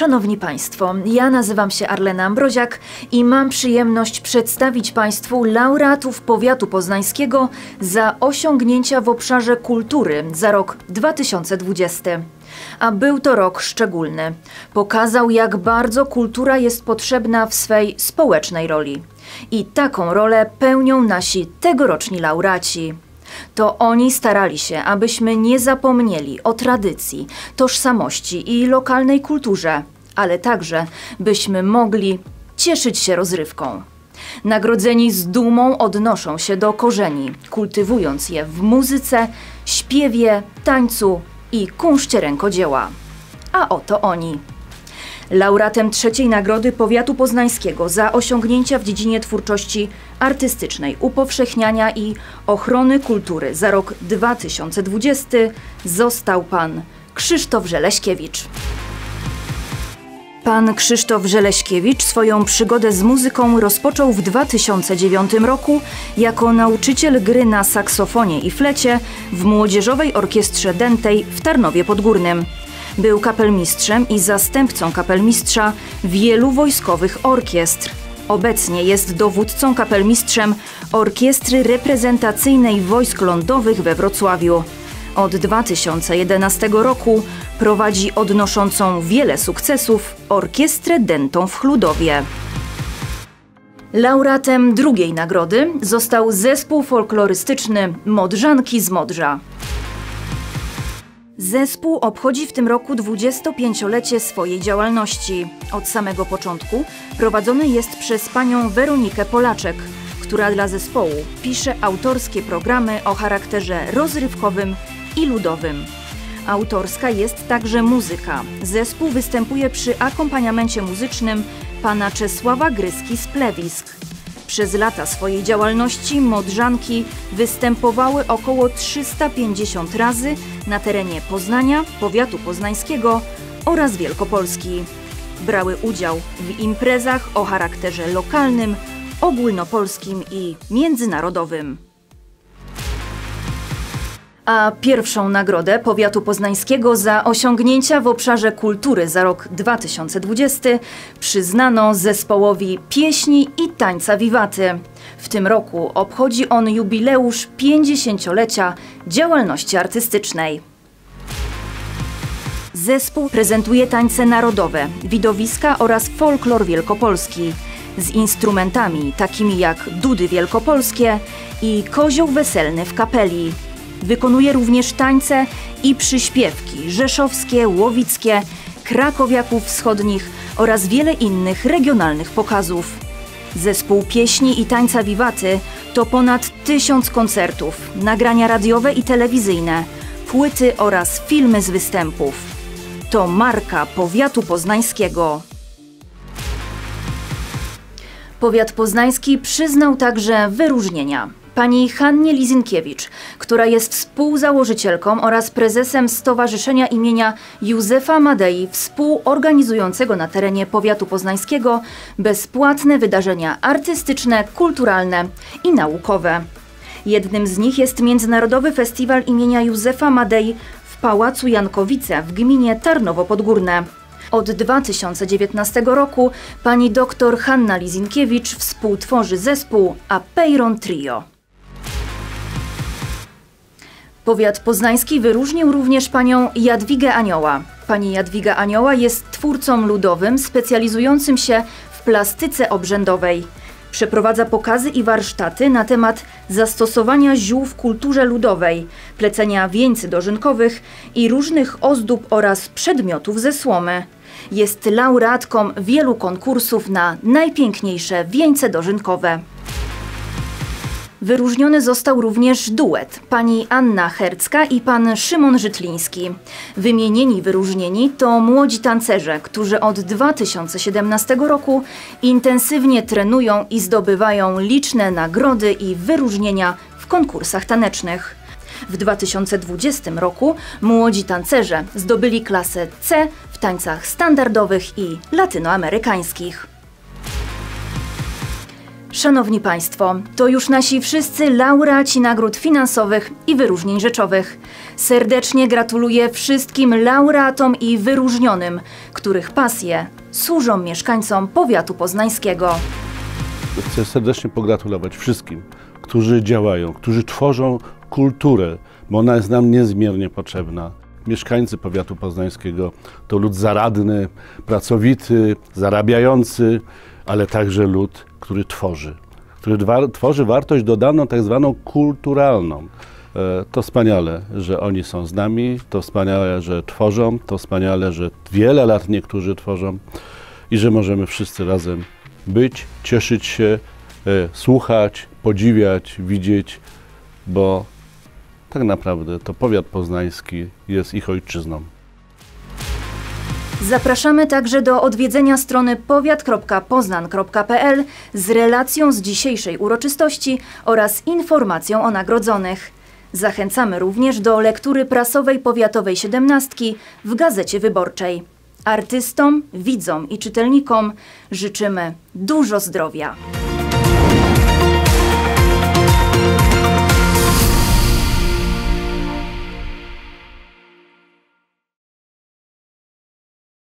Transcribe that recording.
Szanowni Państwo, ja nazywam się Arlena Ambroziak i mam przyjemność przedstawić Państwu laureatów powiatu poznańskiego za osiągnięcia w obszarze kultury za rok 2020. A był to rok szczególny. Pokazał, jak bardzo kultura jest potrzebna w swej społecznej roli. I taką rolę pełnią nasi tegoroczni laureaci. To oni starali się, abyśmy nie zapomnieli o tradycji, tożsamości i lokalnej kulturze, ale także byśmy mogli cieszyć się rozrywką. Nagrodzeni z dumą odnoszą się do korzeni, kultywując je w muzyce, śpiewie, tańcu i kunszcie rękodzieła. A oto oni. Laureatem trzeciej nagrody powiatu poznańskiego za osiągnięcia w dziedzinie twórczości artystycznej, upowszechniania i ochrony kultury za rok 2020 został pan Krzysztof Żeleśkiewicz. Pan Krzysztof Żeleśkiewicz swoją przygodę z muzyką rozpoczął w 2009 roku jako nauczyciel gry na saksofonie i flecie w Młodzieżowej Orkiestrze Dętej w Tarnowie Podgórnym. Był kapelmistrzem i zastępcą kapelmistrza wielu wojskowych orkiestr. Obecnie jest dowódcą kapelmistrzem Orkiestry Reprezentacyjnej Wojsk Lądowych we Wrocławiu. Od 2011 roku prowadzi odnoszącą wiele sukcesów Orkiestrę Dentą w Chludowie. Laureatem drugiej nagrody został zespół folklorystyczny Modrzanki z Modrza. Zespół obchodzi w tym roku 25-lecie swojej działalności. Od samego początku prowadzony jest przez panią Weronikę Polaczek, która dla zespołu pisze autorskie programy o charakterze rozrywkowym i ludowym. Autorska jest także muzyka. Zespół występuje przy akompaniamencie muzycznym pana Czesława Gryski z Plewisk. Przez lata swojej działalności Modrzanki występowały około 350 razy na terenie Poznania, powiatu poznańskiego oraz Wielkopolski. Brały udział w imprezach o charakterze lokalnym, ogólnopolskim i międzynarodowym. A pierwszą nagrodę powiatu poznańskiego za osiągnięcia w obszarze kultury za rok 2020 przyznano zespołowi pieśni i tańca Wiwaty. W tym roku obchodzi on jubileusz 50-lecia działalności artystycznej. Zespół prezentuje tańce narodowe, widowiska oraz folklor wielkopolski z instrumentami takimi jak dudy wielkopolskie i kozioł weselny w kapeli. Wykonuje również tańce i przyśpiewki rzeszowskie, łowickie, krakowiaków wschodnich oraz wiele innych regionalnych pokazów. Zespół pieśni i tańca Wiwaty to ponad tysiąc koncertów, nagrania radiowe i telewizyjne, płyty oraz filmy z występów. To marka powiatu poznańskiego. Powiat poznański przyznał także wyróżnienia pani Hannie Lizynkiewicz, która jest współzałożycielką oraz prezesem Stowarzyszenia imienia Józefa Madei, współorganizującego na terenie powiatu poznańskiego bezpłatne wydarzenia artystyczne, kulturalne i naukowe. Jednym z nich jest Międzynarodowy Festiwal imienia Józefa Madei w Pałacu Jankowice w gminie Tarnowo Podgórne. Od 2019 roku pani dr Hanna Lizinkiewicz współtworzy zespół Apeiron Trio. Powiat poznański wyróżnił również panią Jadwigę Anioła. Pani Jadwiga Anioła jest twórcą ludowym specjalizującym się w plastyce obrzędowej. Przeprowadza pokazy i warsztaty na temat zastosowania ziół w kulturze ludowej, plecenia wieńcy dożynkowych i różnych ozdób oraz przedmiotów ze słomy. Jest laureatką wielu konkursów na najpiękniejsze wieńce dożynkowe. Wyróżniony został również duet pani Anna Hercka i pan Szymon Żytliński. Wymienieni wyróżnieni to młodzi tancerze, którzy od 2017 roku intensywnie trenują i zdobywają liczne nagrody i wyróżnienia w konkursach tanecznych. W 2020 roku młodzi tancerze zdobyli klasę C w tańcach standardowych i latynoamerykańskich. Szanowni Państwo, to już nasi wszyscy laureaci nagród finansowych i wyróżnień rzeczowych. Serdecznie gratuluję wszystkim laureatom i wyróżnionym, których pasje służą mieszkańcom powiatu poznańskiego. Chcę serdecznie pogratulować wszystkim, którzy działają, którzy tworzą kulturę, bo ona jest nam niezmiernie potrzebna. Mieszkańcy powiatu poznańskiego to lud zaradny, pracowity, zarabiający, ale także lud, który tworzy, który tworzy wartość dodaną, tak zwaną kulturalną. E, To wspaniale, że oni są z nami, to wspaniale, że tworzą, to wspaniale, że wiele lat niektórzy tworzą i że możemy wszyscy razem być, cieszyć się, e, słuchać, podziwiać, widzieć, bo tak naprawdę to powiat poznański jest ich ojczyzną. Zapraszamy także do odwiedzenia strony powiat.poznan.pl z relacją z dzisiejszej uroczystości oraz informacją o nagrodzonych. Zachęcamy również do lektury prasowej powiatowej siedemnastki w Gazecie Wyborczej. Artystom, widzom i czytelnikom życzymy dużo zdrowia.